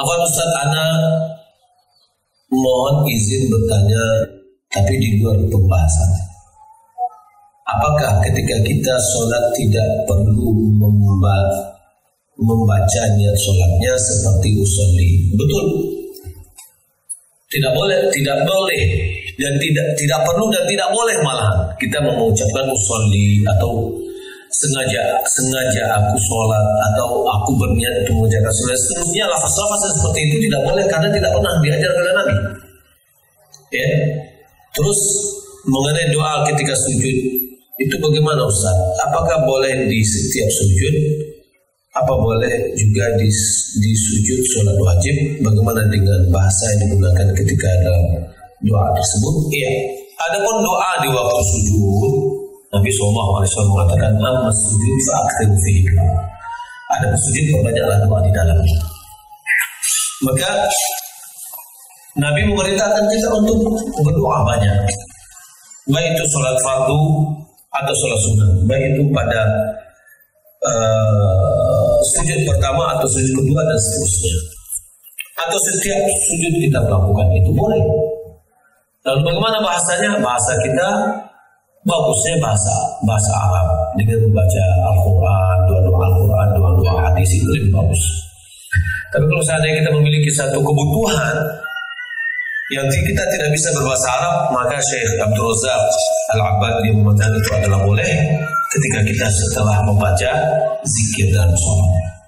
Apa Ustaz Ana mohon izin bertanya tapi di luar pembahasan. Apakah ketika kita sholat tidak perlu membaca, niat sholatnya seperti usolli? Betul. Tidak boleh, tidak boleh dan tidak tidak perlu dan tidak boleh malahan kita mengucapkan usolli atau sengaja sengaja aku sholat atau aku berniat untuk mengerjakan sholat. Seterusnya lafaz-lafaz seperti itu tidak boleh karena tidak pernah diajar oleh Nabi. Ya. Terus mengenai doa ketika sujud itu bagaimana Ustaz? Apakah boleh di setiap sujud? Apa boleh juga di, di sujud sholat wajib? Bagaimana dengan bahasa yang digunakan ketika ada doa tersebut? Iya. Adapun doa di waktu sujud Nabi SAW mengatakan amma sujud fa'akhiru fihi Ada sujud perbanyaklah doa di dalamnya. Maka Nabi memerintahkan kita untuk berdoa banyak. Baik itu sholat fardu atau sholat sunnah. Baik itu pada uh, sujud pertama atau sujud kedua dan seterusnya. Atau setiap sujud kita melakukan itu boleh. Lalu bagaimana bahasanya? Bahasa kita bagusnya bahasa bahasa Arab dengan membaca Al-Quran, doa-doa Al-Quran, doa-doa hadis itu lebih bagus. Tapi kalau seandainya kita memiliki satu kebutuhan yang kita tidak bisa berbahasa Arab, maka Syekh Abdul Razak Al-Abbad yang mengatakan itu adalah boleh ketika kita setelah membaca zikir dan sholat.